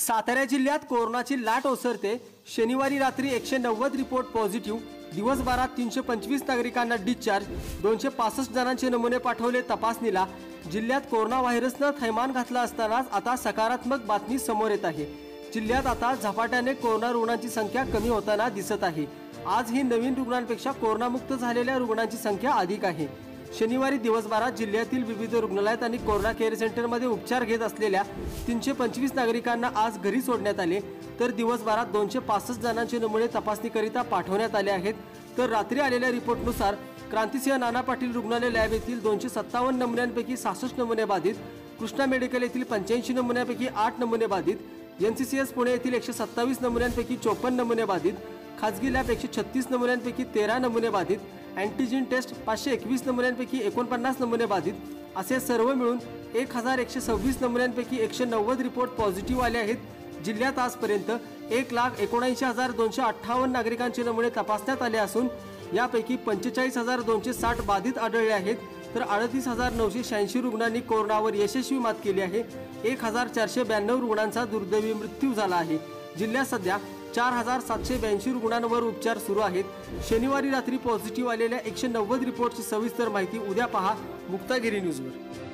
सातारा जिल्ह्यात कोरोनाची लाट ओसरते. शनिवारी रात्री एकशे नव्वद रिपोर्ट पॉझिटिव्ह. दिवसभरात तीनशे पंचवीस नागरिकांना डिस्चार्ज. दोनशे पासष्ट जणांचे नमुने पाठवले तपासणीला. जिल्ह्यात कोरोना व्हायरसनं थैमान घातला असतानाच आता सकारात्मक बातमी समोर येत आहे. जिल्ह्यात आता झपाट्याने कोरोना रुग्णांची संख्या कमी होताना दिसत आहे. आज ही नवीन रुग्णांपेक्षा कोरोनामुक्त झालेल्या रुग्णांची संख्या अधिक आहे. शनिवारी दिवसभरात जिल्ह्यातील विविध रुग्णालयात आणि कोरोना केअर सेंटरमध्ये उपचार घेत असलेल्या तीनशे पंचवीस नागरिकांना आज घरी सोडण्यात आले. तर दिवसभरात दोनशे पासष्ट जणांचे नमुने तपासणीकरिता पाठवण्यात आले आहेत. तर रात्री आलेल्या रिपोर्टनुसार क्रांतिसिंह नाना पाटील रुग्णालय लॅब येथील दोनशे सत्तावन्न नमुन्यांपैकी सहासष्ट नमुने बाधित कृष्णा मेडिकल येथील पंच्याऐंशी नमुन्यांपैकी आठ नमुने बाधित N C C S Pune येथील एकशे सत्तावीस नमुन्यांपैकी चोपन्न नमुने बाधित खाजगी लॅब एकशे छत्तीस नमुन्यांपैकी तेरा नमुने बाधित अँटीजेन टेस्ट पाचशे एकवीस नमुन्यांपैकी एकोणपन्नास नमुने बाधित. असे सर्व मिळून एक हजार एकशे सव्वीस नमुन्यांपैकी एकशे नव्वद रिपोर्ट पॉझिटिव्ह आले आहेत. जिल्ह्यात आजपर्यंत एक लाख एकोणऐंशी हजार दोनशे अठ्ठावन्न नागरिकांचे नमुने तपासण्यात आले असून यापैकी पंचेचाळीस हजार दोनशे साठ बाधित आढळले आहेत. तर अडतीस हजार नऊशे शहाऐंशी रुग्णांनी कोरोनावर यशस्वी मात केली आहे. एक हजार चारशे ब्याण्णव रुग्णांचा दुर्दैवी मृत्यू झाला आहे. जिल्ह्यात सध्या चार हजार सातशे ब्याऐंशी रुग्णांवर उपचार सुरू आहेत. शनिवारी रात्री पॉझिटिव्ह आलेल्या एकशे नव्वद रिपोर्टची सविस्तर माहिती उद्या पहा मुक्तागिरी न्यूजवर.